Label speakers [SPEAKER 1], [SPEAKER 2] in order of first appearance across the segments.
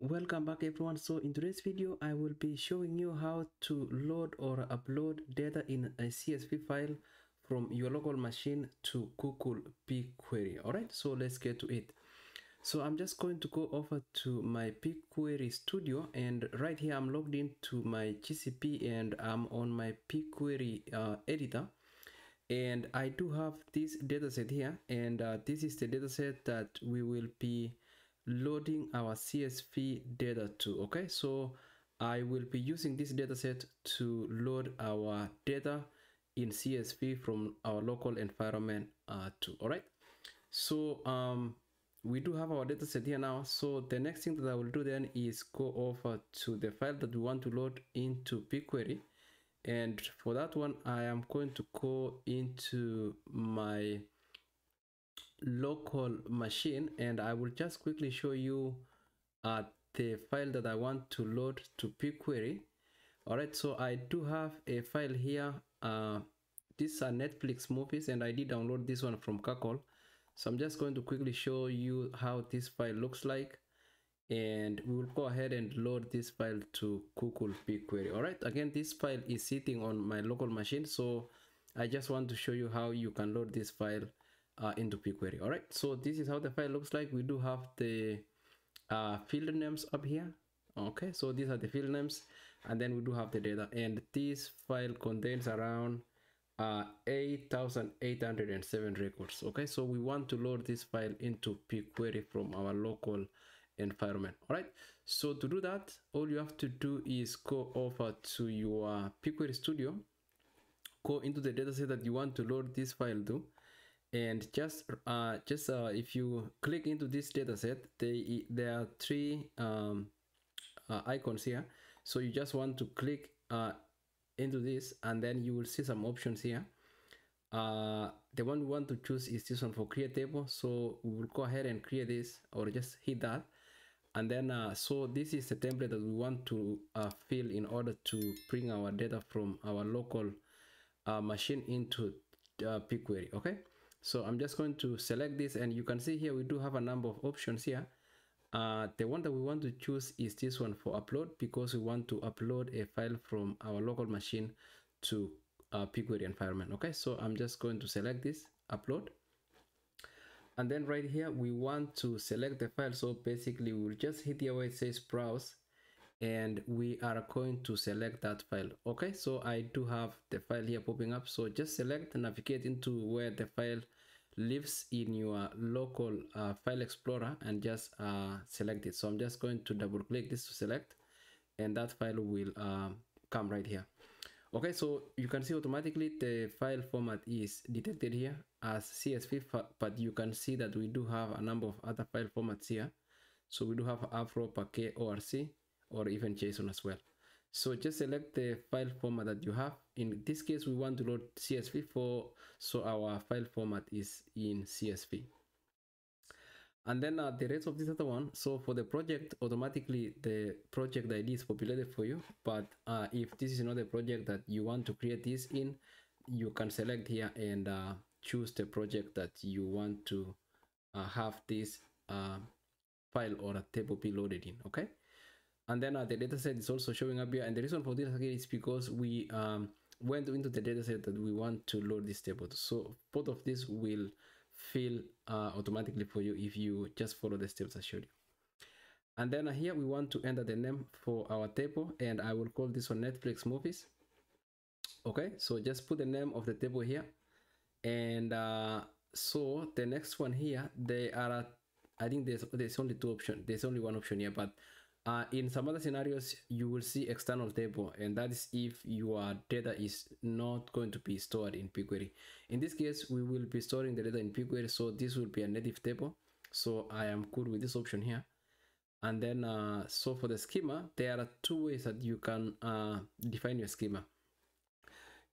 [SPEAKER 1] welcome back everyone. So in today's video i will be showing you how to load or upload data in a csv file from your local machine to google bigquery. All right? So let's get to it. So i'm just going to go over to my bigquery studio and right here i'm logged into my gcp and i'm on my bigquery uh, editor. And i do have this dataset here and uh, this is the dataset that we will be loading our CSV data to. Okay, so I will be using this dataset to load our data in CSV from our local environment uh, to. All right, so um, we do have our dataset here now. So the next thing that I will do then is go over to the file that we want to load into BigQuery. And for that one, I am going to go into my local machine and I will just quickly show you uh, the file that I want to load to BigQuery. Alright, so I do have a file here. Uh, these are Netflix movies and I did download this one from Kaggle. So I'm just going to quickly show you how this file looks like and we will go ahead and load this file to Google BigQuery. Alright, again, this file is sitting on my local machine. So I just want to show you how you can load this file uh, into BigQuery. All right, so this is how the file looks like. We do have the uh, field names up here. Okay, so these are the field names, and then we do have the data. And this file contains around uh, 8,807 records. Okay, so we want to load this file into BigQuery from our local environment. All right, so to do that, all you have to do is go over to your BigQuery Studio, go into the dataset that you want to load this file to and just uh, just uh, if you click into this data set they there are three um, uh, icons here. So you just want to click uh, into this and then you will see some options here. Uh, the one we want to choose is this one for create table. So we will go ahead and create this or just hit that. And then uh, so this is the template that we want to fill in order to bring our data from our local machine into uh, BigQuery okay so I'm just going to select this and you can see here we do have a number of options here. Uh, the one that we want to choose is this one for upload because we want to upload a file from our local machine to a BigQuery environment. Okay, so I'm just going to select this, upload. And then right here, we want to select the file. So basically we'll just hit here where it says browse and we are going to select that file okay so i do have the file here popping up so just select navigate into where the file lives in your local uh, file explorer and just uh, select it. So i'm just going to double click this to select and that file will uh, come right here. Okay so you can see automatically the file format is detected here as csv but you can see that we do have a number of other file formats here. So we do have Avro parquet orc or even JSON as well. So just select the file format that you have. In this case, we want to load CSV for, so our file format is in CSV. And then uh, the rest of this other one, so for the project, automatically the project ID is populated for you. But uh, if this is not a project that you want to create this in, you can select here and uh, choose the project that you want to uh, have this uh, file or a table be loaded in, okay? And then uh, the dataset is also showing up here. And the reason for this again is because we um, went into the dataset that we want to load this table. So both of this will fill uh, automatically for you if you just follow the steps I showed you. And then uh, here we want to enter the name for our table. And I will call this one Netflix movies. Okay? So just put the name of the table here. And uh, so the next one here they are I think there's there's only two options there's only one option here but uh, in some other scenarios, you will see external table, and that is if your data is not going to be stored in BigQuery. In this case, we will be storing the data in BigQuery, so this will be a native table. So I am good with this option here. And then, uh, so for the schema, there are two ways that you can uh, define your schema.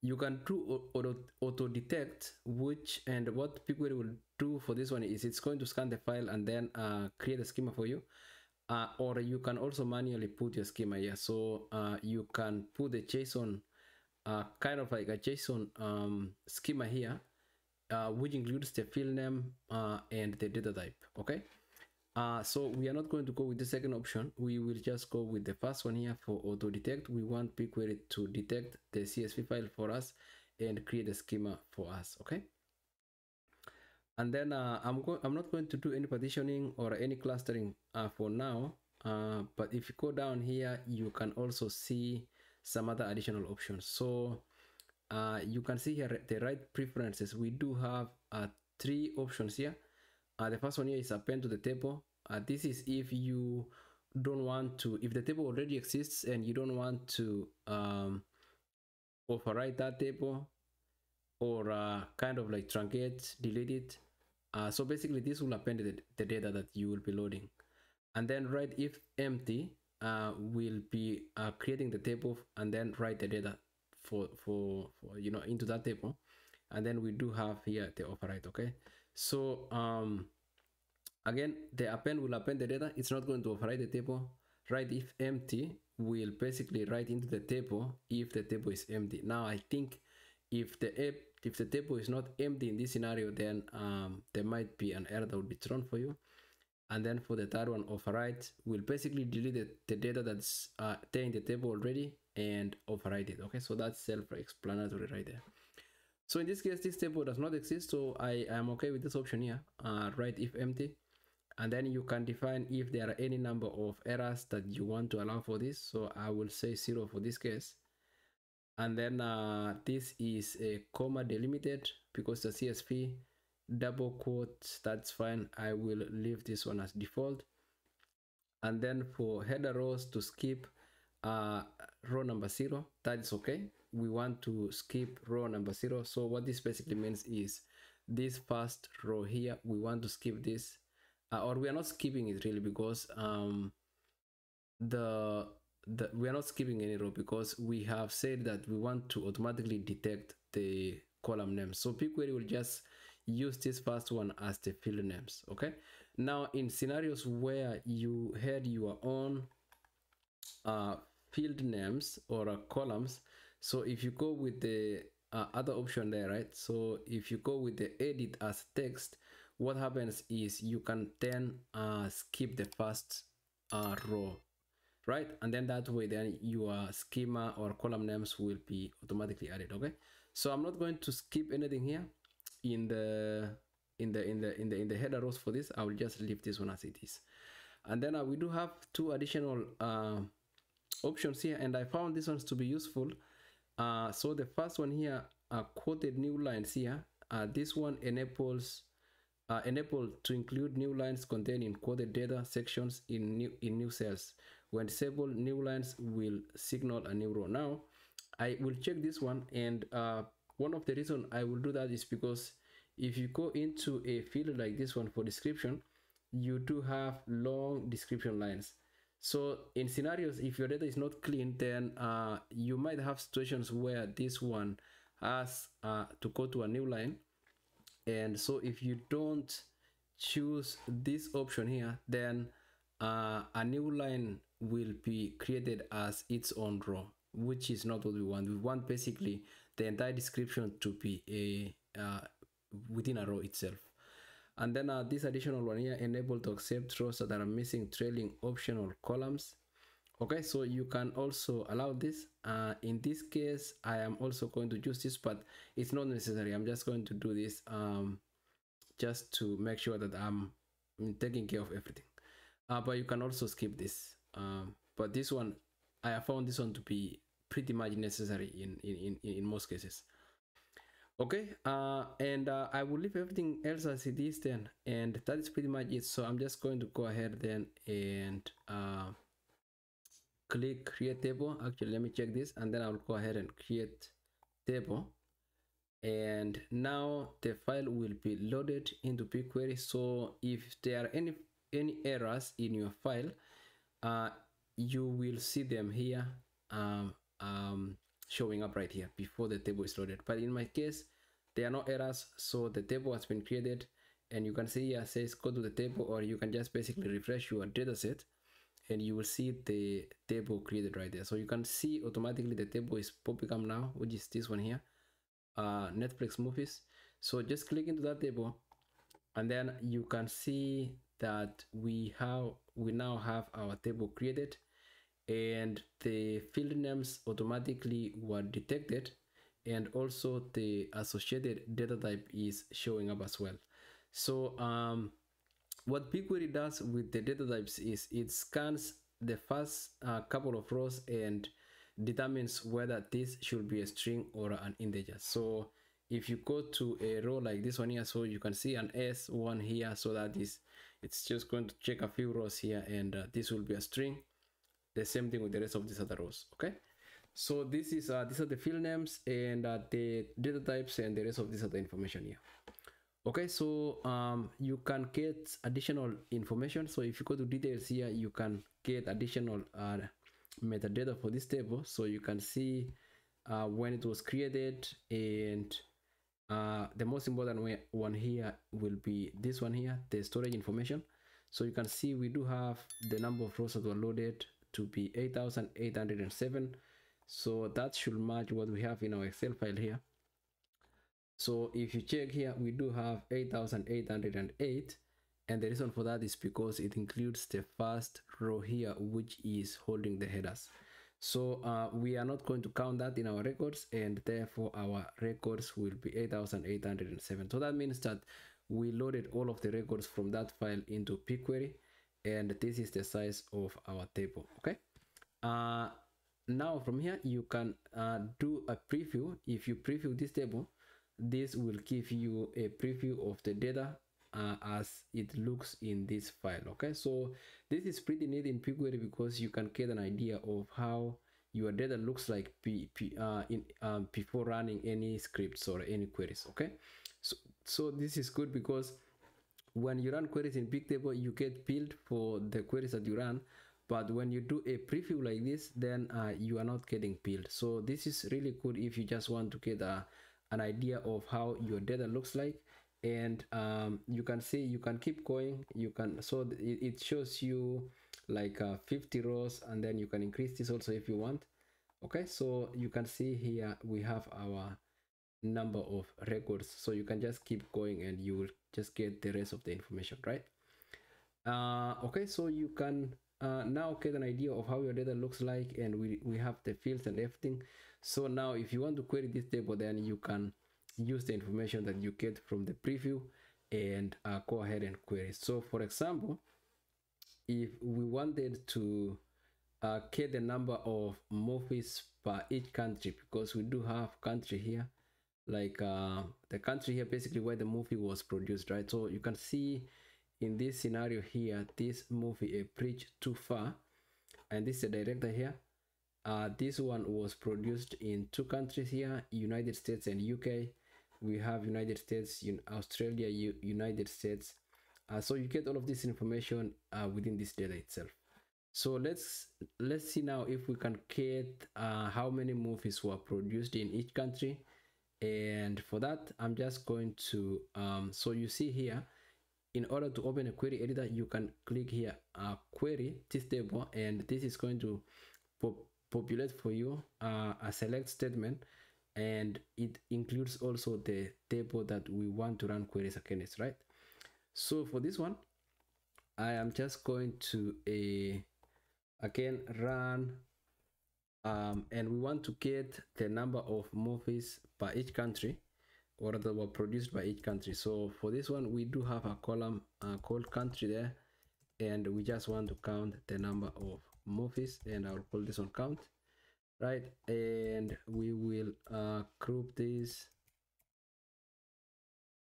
[SPEAKER 1] You can do auto, auto detect, which and what BigQuery will do for this one is it's going to scan the file and then uh, create a schema for you uh, or you can also manually put your schema here so uh, you can put the json uh, kind of like a json um, schema here uh, which includes the field name uh, and the data type okay? Uh, so we are not going to go with the second option. We will just go with the first one here for auto detect we want BigQuery to detect the csv file for us and create a schema for us okay and then uh, I'm, go I'm not going to do any partitioning or any clustering uh, for now uh, but if you go down here you can also see some other additional options. So uh, you can see here the write preferences. We do have uh, three options here. Uh, the first one here is append to the table. This is if you don't want to if the table already exists and you don't want to um, overwrite that table or uh, kind of like truncate, delete it. Uh, so basically this will append the, the, data that you will be loading. And then write if empty uh, will be uh, creating the table and then write the data for, for, for, you know, into that table. And then we do have here the overwrite, okay? So um, again, the append will append the data. It's not going to overwrite the table. Write if empty will basically write into the table if the table is empty. Now I think if the app if the table is not empty in this scenario then um, there might be an error that will be thrown for you. And then for the third one overwrite will basically delete the, the data that's uh, there in the table already and overwrite it. Okay so that's self-explanatory right there. So in this case this table does not exist so i am okay with this option here. Uh, write if empty. And then you can define if there are any number of errors that you want to allow for this. So i will say zero for this case and then uh, this is a comma delimited because the CSV double quote that's fine. I will leave this one as default. And then for header rows to skip uh, row number zero that is okay. We want to skip row number zero. So what this basically means is this first row here we want to skip this. Uh, or we are not skipping it really because um, the the, we are not skipping any row because we have said that we want to automatically detect the column names. So BigQuery will just use this first one as the field names. Okay. Now in scenarios where you had your own uh, field names or uh, columns, so if you go with the uh, other option there, right? So if you go with the edit as text, what happens is you can then uh, skip the first uh, row right? And then that way then your schema or column names will be automatically added okay? So i'm not going to skip anything here. In the in the in the in the in the header rows for this i will just leave this one as it is. And then uh, we do have two additional uh, options here and i found these ones to be useful. Uh, so the first one here uh, quoted new lines here. Uh, this one enables uh, enable to include new lines containing quoted data sections in new in new cells when disabled new lines will signal a new row now i will check this one and uh, one of the reason i will do that is because if you go into a field like this one for description you do have long description lines. So in scenarios if your data is not clean then uh, you might have situations where this one has uh, to go to a new line. And so if you don't choose this option here then uh, a new line will be created as its own row which is not what we want. We want basically the entire description to be a uh, within a row itself. And then uh, this additional one here enable to accept rows that are missing trailing optional columns. Okay so you can also allow this. Uh, in this case i am also going to use this but it's not necessary. I'm just going to do this um, just to make sure that i'm taking care of everything uh, but you can also skip this. Um, but this one i have found this one to be pretty much necessary in in in, in most cases. Okay uh, and uh, i will leave everything else as it is then and that is pretty much it. So i'm just going to go ahead then and uh, click create table. Actually let me check this and then i'll go ahead and create table. And now the file will be loaded into BigQuery so if there are any any errors in your file uh, you will see them here um, um, showing up right here before the table is loaded. But in my case there are no errors so the table has been created and you can see here says go to the table or you can just basically refresh your data set and you will see the table created right there. So you can see automatically the table is popping up now which is this one here uh, netflix movies. So just click into that table and then you can see that we have we now have our table created and the field names automatically were detected and also the associated data type is showing up as well. So um, what BigQuery does with the data types is it scans the first uh, couple of rows and determines whether this should be a string or an integer. So if you go to a row like this one here so you can see an s1 here so that is it's just going to check a few rows here and uh, this will be a string. The same thing with the rest of these other rows okay? So this is uh, these are the field names and uh, the data types and the rest of this other information here. Okay so um, you can get additional information. So if you go to details here you can get additional uh, metadata for this table. So you can see uh, when it was created and uh, the most important one here will be this one here the storage information. So you can see we do have the number of rows that were loaded to be 8807 so that should match what we have in our excel file here. So if you check here we do have 8808 and the reason for that is because it includes the first row here which is holding the headers so uh, we are not going to count that in our records and therefore our records will be 8807 so that means that we loaded all of the records from that file into BigQuery and this is the size of our table okay? Uh, now from here you can uh, do a preview. If you preview this table this will give you a preview of the data uh, as it looks in this file okay so this is pretty neat in BigQuery because you can get an idea of how your data looks like p, p, uh, in, um, before running any scripts or any queries okay so so this is good because when you run queries in Bigtable, you get billed for the queries that you run. But when you do a preview like this, then uh, you are not getting billed. So this is really good if you just want to get a, an idea of how your data looks like. And um, you can see, you can keep going. You can, so it, shows you like uh, 50 rows and then you can increase this also if you want. Okay, so you can see here we have our number of records so you can just keep going and you will just get the rest of the information right uh, okay so you can uh, now get an idea of how your data looks like and we, we have the fields and everything so now if you want to query this table then you can use the information that you get from the preview and uh, go ahead and query so for example if we wanted to uh, get the number of movies per each country because we do have country here like uh, the country here basically where the movie was produced right? So you can see in this scenario here this movie a bridge too far. And this is the director here. Uh, this one was produced in two countries here united states and uk we have united states in australia U united states. Uh, so you get all of this information uh, within this data itself. So let's let's see now if we can get uh, how many movies were produced in each country. And for that i'm just going to um, so you see here in order to open a query editor you can click here uh, query this table and this is going to pop populate for you uh, a select statement and it includes also the table that we want to run queries against right? So for this one i am just going to a again run um, and we want to get the number of movies by each country or that were produced by each country. So for this one we do have a column uh, called country there and we just want to count the number of movies and I'll call this one count right? And we will uh, group this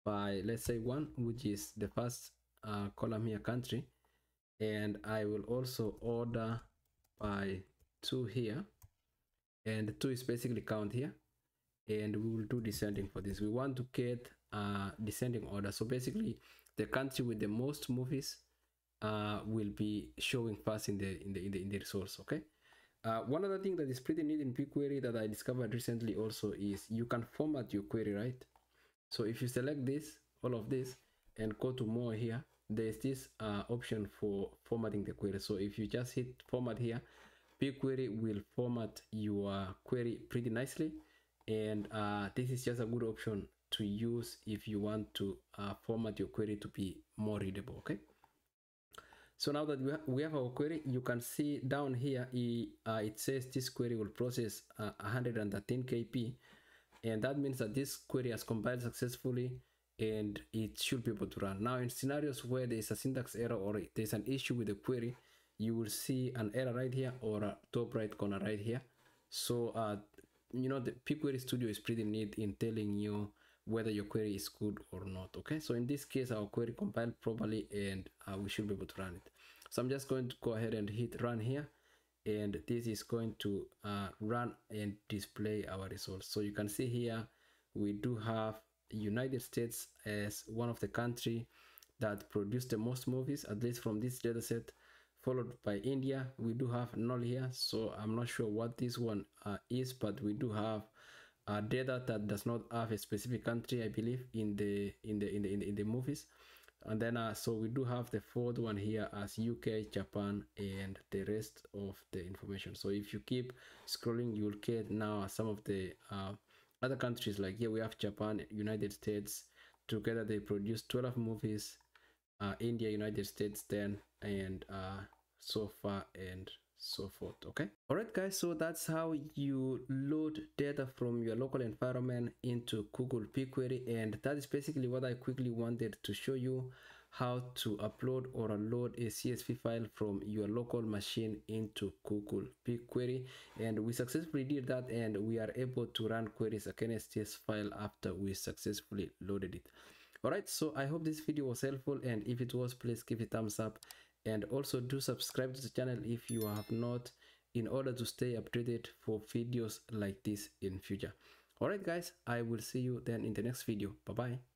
[SPEAKER 1] by let's say one which is the first uh, column here country. And I will also order by two here. And 2 is basically count here. And we will do descending for this. We want to get uh descending order. So basically the country with the most movies uh will be showing first in the in the in the, in the resource okay uh, one other thing that is pretty neat in BigQuery that i discovered recently also is you can format your query right? So if you select this all of this and go to more here there's this uh, option for formatting the query. So if you just hit format here BigQuery will format your query pretty nicely. And uh, this is just a good option to use if you want to uh, format your query to be more readable okay so now that we, we have our query you can see down here uh, it says this query will process uh, 113 kp and that means that this query has compiled successfully and it should be able to run. Now in scenarios where there is a syntax error or there's an issue with the query you will see an error right here or a top right corner right here. So uh, you know the BigQuery studio is pretty neat in telling you whether your query is good or not okay? So in this case our query compiled properly and uh, we should be able to run it. So i'm just going to go ahead and hit run here and this is going to uh, run and display our results. So you can see here we do have united states as one of the country that produced the most movies at least from this data set followed by india. We do have null here so i'm not sure what this one uh, is but we do have uh, data that does not have a specific country i believe in the in the in the in the, in the movies. And then uh, so we do have the fourth one here as uk japan and the rest of the information. So if you keep scrolling you'll get now some of the uh, other countries like here we have japan united states. Together they produce 12 movies uh, india united states then and uh, so far and so forth okay? All right guys so that's how you load data from your local environment into google BigQuery and that is basically what i quickly wanted to show you how to upload or load a csv file from your local machine into google BigQuery and we successfully did that and we are able to run queries against this file after we successfully loaded it. All right so i hope this video was helpful and if it was please give it a thumbs up and also do subscribe to the channel if you have not in order to stay updated for videos like this in future. Alright guys i will see you then in the next video. Bye bye